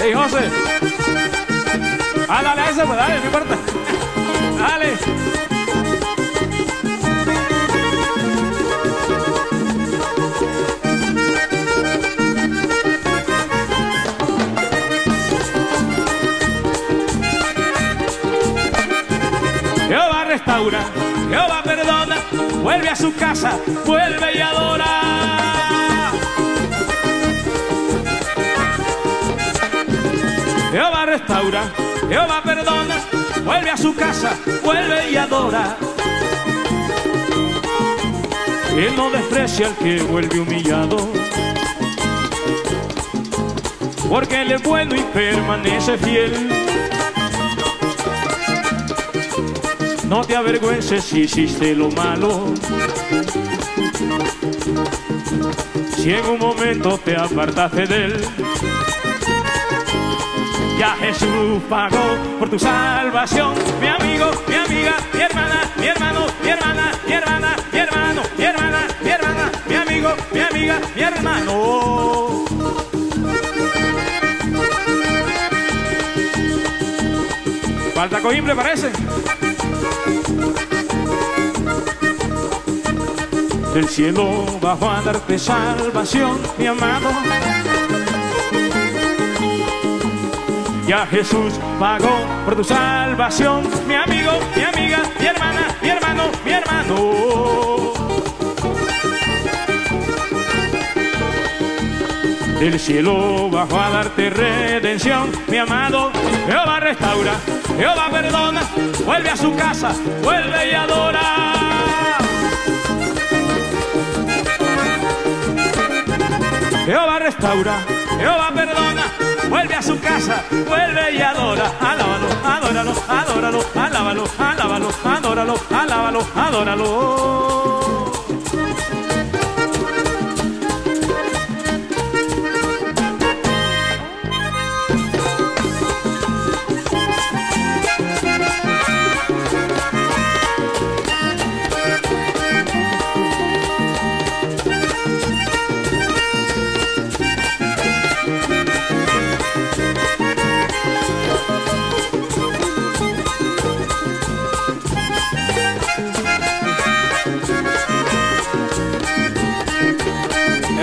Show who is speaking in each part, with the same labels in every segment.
Speaker 1: Hey, José. Ah, dale a ese, pues dale, no importa. Dale. Jehová restaura, Jehová perdona, vuelve a su casa, vuelve y adora. Jehová restaura, Jehová perdona, vuelve a su casa, vuelve y adora. Él no desprecia al que vuelve humillado, porque Él es bueno y permanece fiel. No te avergüences si hiciste lo malo. Si en un momento te apartaste de él. Ya Jesús pagó por tu salvación, mi amigo, mi amiga, mi hermana, mi hermano, mi hermana, mi hermana, mi hermano, mi hermana, mi hermana, mi amigo, mi amiga, mi hermano. Falta coimbre parece. Del cielo bajo a darte salvación, mi amado. Ya Jesús pagó por tu salvación, mi amigo, mi amiga, mi hermana, mi hermano, mi hermano. Del cielo bajo a darte redención, mi amado. Jehová restaura, Jehová perdona, vuelve a su casa, vuelve y adora. Jehová restaura, Jehová perdona, vuelve a su casa, vuelve y adora. Alábalo, adóralo, adóralo, alábalo, alábalo, adóralo, alábalo, adóralo.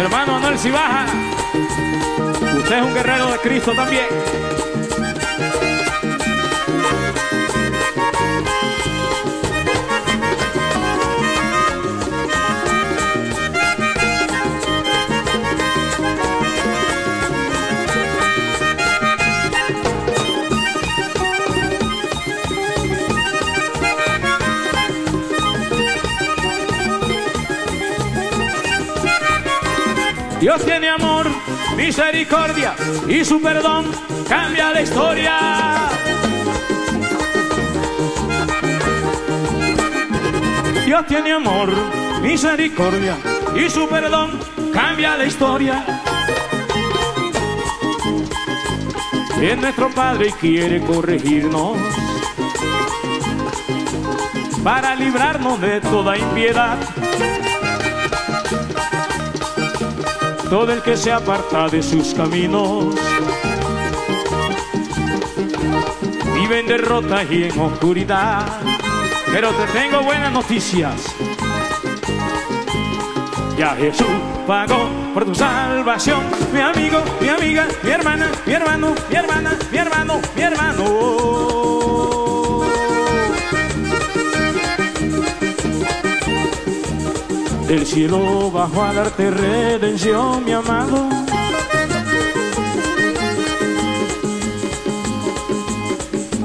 Speaker 1: Hermano Anuel baja. Usted es un guerrero de Cristo también. Dios tiene amor, misericordia y su perdón cambia la historia. Dios tiene amor, misericordia y su perdón cambia la historia. Es nuestro Padre y quiere corregirnos para librarnos de toda impiedad. Todo el que se aparta de sus caminos vive en derrota y en oscuridad. Pero te tengo buenas noticias. Ya Jesús pagó por tu salvación, mi amigo, mi amiga, mi hermana, mi hermano, mi hermana, mi hermano, mi hermano. Del cielo bajo a darte redención, mi amado.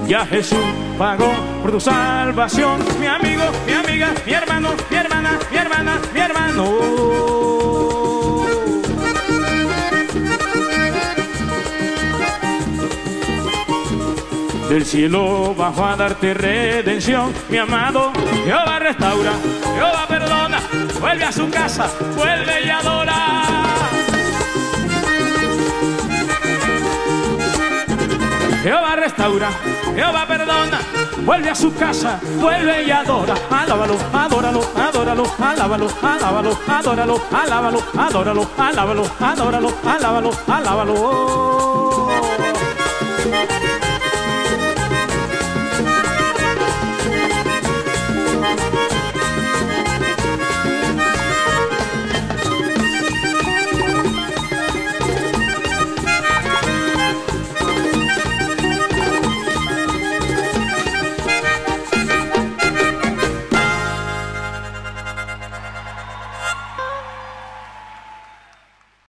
Speaker 1: Ya Jesús pagó por tu salvación, mi amigo, mi amiga, mi hermano, mi hermana, mi hermana, mi hermano. Del cielo bajo a darte redención, mi amado. Jehová restaura, Jehová perdona, vuelve a su casa, vuelve y adora. Jehová restaura, Jehová perdona, vuelve a su casa, vuelve y adora, alábalo, adóralo, adóralo, alábalo, alábalo, adóralo, alábalo, adóralo, alábalo, adóralo, alábalo, alábalo.